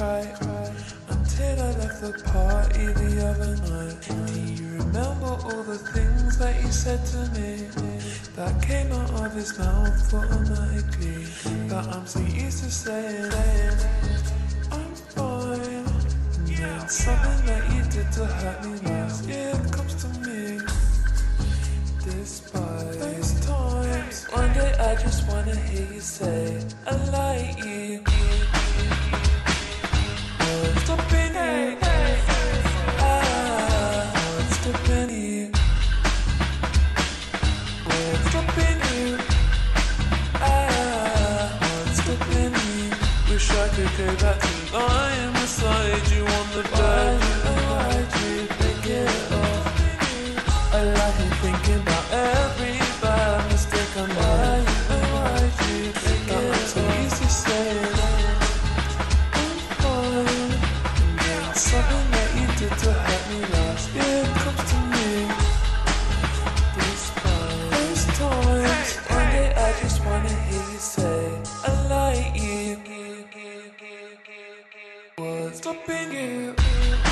until I left the party the other night. Do you remember all the things that you said to me? That came out of his mouth automatically. That I'm so used to saying, I'm fine. Then something that you did to hurt me last year comes to me. Despite those times, one day I just wanna hear you say, I like you. I could go back to lying beside you on the bed. Take it off? I lie thinking about every bad mistake I made. It off? So easy saying. Something that you did to stopping you.